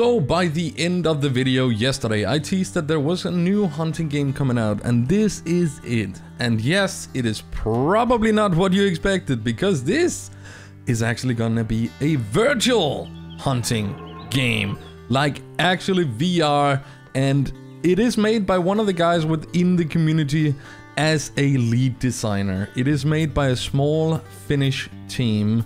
So by the end of the video yesterday, I teased that there was a new hunting game coming out and this is it. And yes, it is probably not what you expected because this is actually gonna be a virtual hunting game. Like actually VR and it is made by one of the guys within the community as a lead designer. It is made by a small Finnish team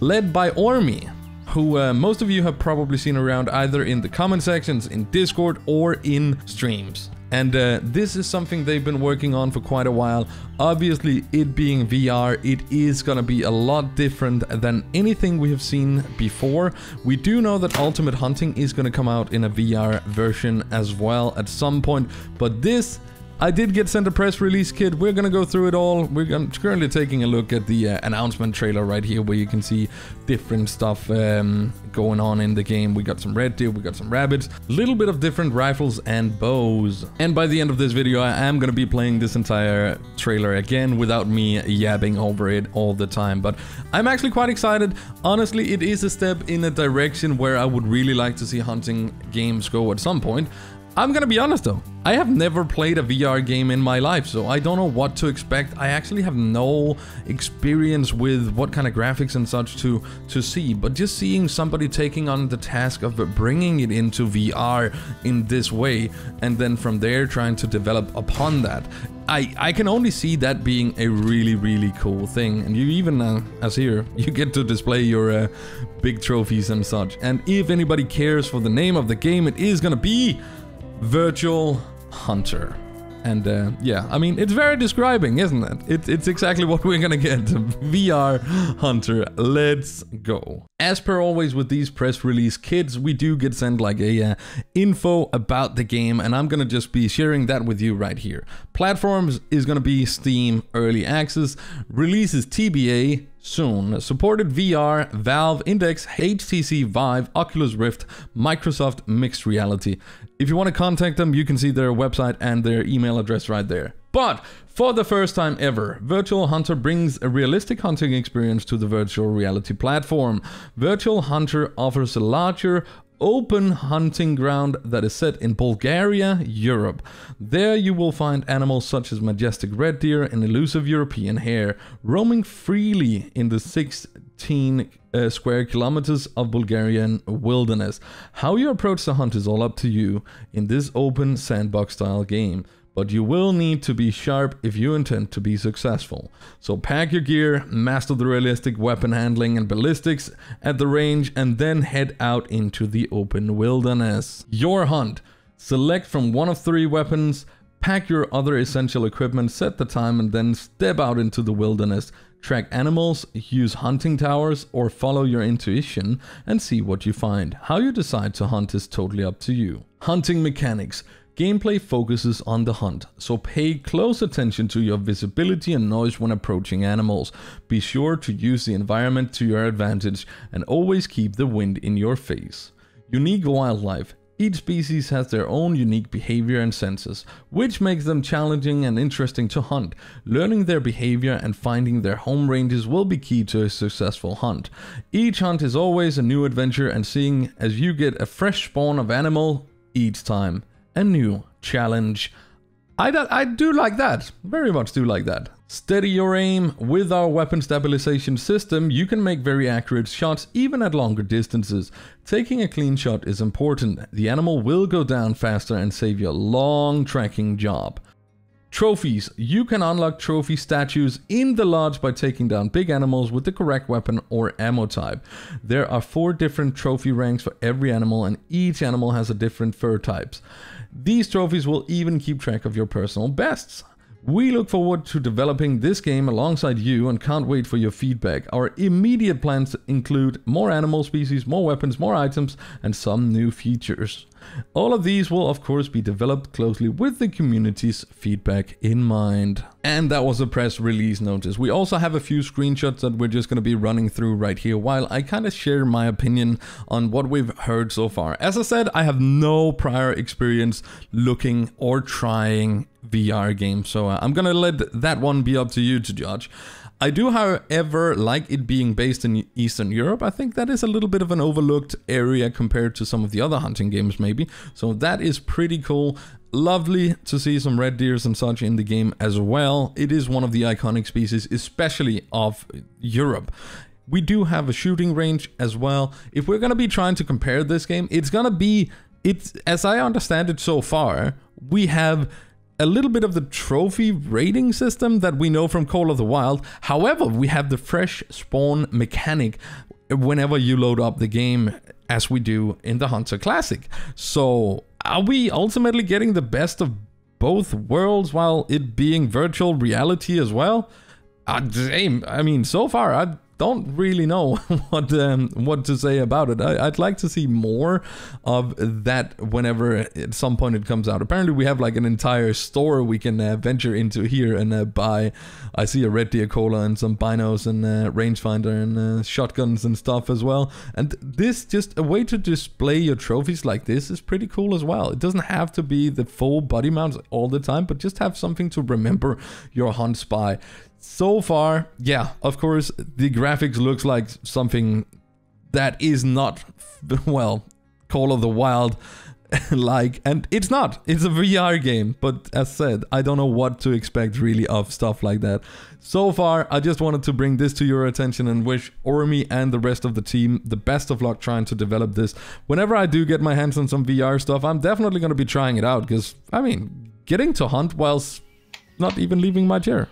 led by Ormi, who uh, most of you have probably seen around either in the comment sections, in Discord, or in streams. And uh, this is something they've been working on for quite a while. Obviously, it being VR, it is gonna be a lot different than anything we have seen before. We do know that Ultimate Hunting is gonna come out in a VR version as well at some point, but this I did get sent a press release kit. We're gonna go through it all. We're currently taking a look at the uh, announcement trailer right here where you can see different stuff um, going on in the game. We got some red deer, we got some rabbits, a little bit of different rifles and bows. And by the end of this video, I am gonna be playing this entire trailer again without me yabbing over it all the time. But I'm actually quite excited. Honestly, it is a step in a direction where I would really like to see hunting games go at some point. I'm gonna be honest though, I have never played a VR game in my life, so I don't know what to expect. I actually have no experience with what kind of graphics and such to, to see, but just seeing somebody taking on the task of bringing it into VR in this way, and then from there trying to develop upon that, I, I can only see that being a really, really cool thing. And you even, uh, as here, you get to display your uh, big trophies and such. And if anybody cares for the name of the game, it is gonna be Virtual Hunter. And uh, yeah, I mean, it's very describing, isn't it? it? It's exactly what we're gonna get. VR Hunter, let's go. As per always with these press release kits, we do get sent like a uh, info about the game, and I'm gonna just be sharing that with you right here. Platforms is gonna be Steam Early Access, releases TBA, soon. Supported VR, Valve, Index, HTC Vive, Oculus Rift, Microsoft Mixed Reality. If you want to contact them, you can see their website and their email address right there. But for the first time ever, Virtual Hunter brings a realistic hunting experience to the virtual reality platform. Virtual Hunter offers a larger, open hunting ground that is set in Bulgaria, Europe. There you will find animals such as majestic red deer and elusive European hare roaming freely in the 16 uh, square kilometers of Bulgarian wilderness. How you approach the hunt is all up to you in this open sandbox style game but you will need to be sharp if you intend to be successful. So pack your gear, master the realistic weapon handling and ballistics at the range, and then head out into the open wilderness. Your hunt. Select from one of three weapons, pack your other essential equipment, set the time, and then step out into the wilderness. Track animals, use hunting towers, or follow your intuition and see what you find. How you decide to hunt is totally up to you. Hunting mechanics. Gameplay focuses on the hunt, so pay close attention to your visibility and noise when approaching animals. Be sure to use the environment to your advantage and always keep the wind in your face. Unique wildlife. Each species has their own unique behavior and senses, which makes them challenging and interesting to hunt. Learning their behavior and finding their home ranges will be key to a successful hunt. Each hunt is always a new adventure and seeing as you get a fresh spawn of animal each time a new challenge. I, I do like that, very much do like that. Steady your aim. With our weapon stabilization system, you can make very accurate shots even at longer distances. Taking a clean shot is important. The animal will go down faster and save you a long tracking job. Trophies. You can unlock trophy statues in the lodge by taking down big animals with the correct weapon or ammo type. There are four different trophy ranks for every animal and each animal has a different fur types. These trophies will even keep track of your personal bests. We look forward to developing this game alongside you and can't wait for your feedback. Our immediate plans include more animal species, more weapons, more items, and some new features. All of these will of course be developed closely with the community's feedback in mind. And that was a press release notice. We also have a few screenshots that we're just going to be running through right here while I kind of share my opinion on what we've heard so far. As I said, I have no prior experience looking or trying VR game. So uh, I'm gonna let that one be up to you to judge. I do, however, like it being based in Eastern Europe. I think that is a little bit of an overlooked area compared to some of the other hunting games, maybe. So that is pretty cool. Lovely to see some red deers and such in the game as well. It is one of the iconic species, especially of Europe. We do have a shooting range as well. If we're going to be trying to compare this game, it's going to be, it's as I understand it so far, we have a little bit of the trophy rating system that we know from Call of the Wild. However, we have the fresh spawn mechanic whenever you load up the game as we do in the Hunter Classic. So, are we ultimately getting the best of both worlds while it being virtual reality as well? Uh, I mean, so far, I don't really know what um, what to say about it. I, would like to see more of that whenever at some point it comes out. Apparently, we have like an entire store we can uh, venture into here and uh, buy. I see a red deer cola and some binos and uh, rangefinder and uh, shotguns and stuff as well. And this just a way to display your trophies like this is pretty cool as well. It doesn't have to be the full body mounts all the time, but just have something to remember your hunts by so far, yeah, of course, the graphics looks like something that is not, well, Call of the Wild like, and it's not. It's a VR game, but as said, I don't know what to expect really of stuff like that. So far, I just wanted to bring this to your attention and wish Ormi and the rest of the team the best of luck trying to develop this. Whenever I do get my hands on some VR stuff, I'm definitely going to be trying it out because, I mean, getting to hunt whilst not even leaving my chair.